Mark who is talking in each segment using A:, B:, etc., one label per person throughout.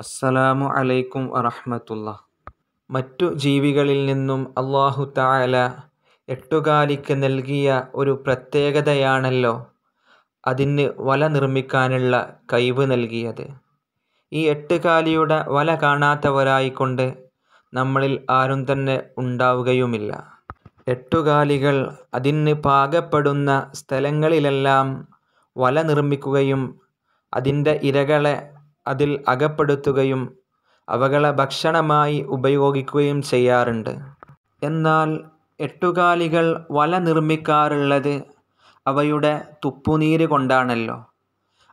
A: അസ്സലാമു അലൈക്കും വറഹമത്തുള്ള. മറ്റു ജീവികളിൽ നിന്നും അള്ളാഹു താല എട്ടുകാലിക്ക് നൽകിയ ഒരു പ്രത്യേകതയാണല്ലോ അതിന് വല നിർമ്മിക്കാനുള്ള കഴിവ് നൽകിയത്. ഈ എട്ടുകാലിയുടെ വല കാണാത്തവരായിക്കൊണ്ട് നമ്മളിൽ ആരും തന്നെ ഉണ്ടാവുകയുമില്ല. എട്ടുകാലികൾ അതിന് പാകപ്പെടുന്ന സ്ഥലങ്ങളിലെല്ലാം വല നിർമ്മിക്കുകയും അതിന്റെ ഇരകളെ അതിൽ അകപ്പെടുത്തുകയും അവകളെ ഭക്ഷണമായി ഉപയോഗിക്കുകയും ചെയ്യാറുണ്ട്. എന്നാൽ എട്ടുകാലികൾ വല നിർമ്മിക്കാറുള്ളത് അവയുടെ തുപ്പുനീര് കൊണ്ടാണല്ലോ.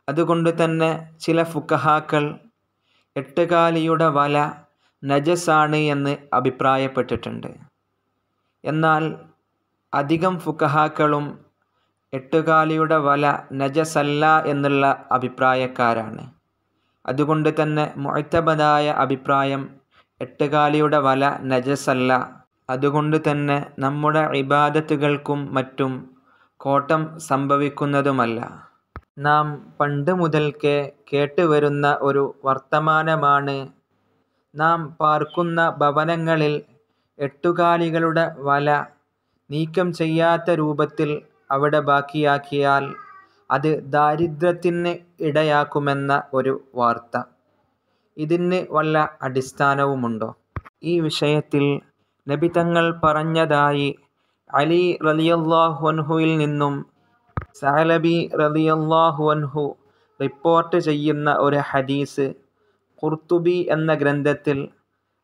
A: അതുകൊണ്ട് തന്നെ ചില ഫുഖഹാക്കൾ എട്ടുകാലിയുടെ വല നജസാണ് എന്ന് അഭിപ്രായപ്പെട്ടിട്ടുണ്ട്. എന്നാൽ അധികം ഫുഖഹാക്കളും എട്ടുകാലിയുടെ വല നജസല്ല എന്നുള്ള അഭിപ്രായക്കാരാണ്. അതുകൊണ്ട് തന്നെ മൊഴ്ത്തബദായ അഭിപ്രായം എട്ടുകാലിയുടെ വല നജസല്ല. അതുകൊണ്ട് തന്നെ നമ്മുടെ ഇബാദത്തുകൾക്കും മറ്റും കോട്ടം സംഭവിക്കുന്നതുമല്ല. നാം പണ്ട് മുതൽക്കേ കേട്ടുവരുന്ന ഒരു വർത്തമാനമാണ് നാം പാർക്കുന്ന ഭവനങ്ങളിൽ എട്ടുകാലികളുടെ വല നീക്കം ചെയ്യാത്ത രൂപത്തിൽ അവിടെ ബാക്കിയാക്കിയാൽ അത് ദാരിദ്ര്യത്തിന് ഇടയാക്കുമെന്ന ഒരു വാർത്ത. ഇതിന് വല്ല അടിസ്ഥാനവുമുണ്ടോ? ഈ വിഷയത്തിൽ നബി തങ്ങൾ പറഞ്ഞതായി അലി റളിയല്ലാഹു അൻഹുവിൽ നിന്നും സഅലബി റളിയല്ലാഹു അൻഹു റിപ്പോർട്ട് ചെയ്യുന്ന ഒരു ഹദീസ് ഖുർത്തുബി എന്ന ഗ്രന്ഥത്തിൽ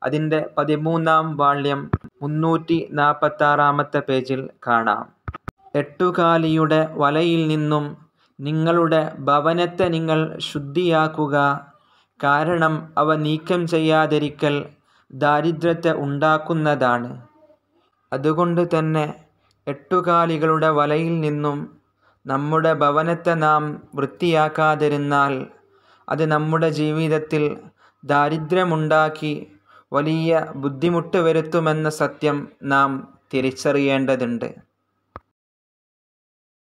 A: അതിന്റെ പതിമൂന്നാം വാള്യം മുന്നൂറ്റി നാൽപ്പത്താറാമത്തെ പേജിൽ കാണാം. എട്ടുകാലിയുടെ വലയിൽ നിന്നും നിങ്ങളുടെ ഭവനത്തെ നിങ്ങൾ ശുദ്ധിയാക്കുക. കാരണം അവ നീക്കം ചെയ്യാതിരിക്കൽ ദാരിദ്ര്യത്തെ ഉണ്ടാക്കുന്നതാണ്. അതുകൊണ്ട് തന്നെ എട്ടുകാലികളുടെ വലയിൽ നിന്നും നമ്മുടെ ഭവനത്തെ നാം വൃത്തിയാക്കാതിരുന്നാൽ അത് നമ്മുടെ ജീവിതത്തിൽ ദാരിദ്ര്യമുണ്ടാക്കി വലിയ ബുദ്ധിമുട്ട് വരുത്തുമെന്ന സത്യം നാം തിരിച്ചറിയേണ്ടതുണ്ട്.